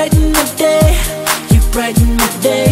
brighten my day. You brighten my day.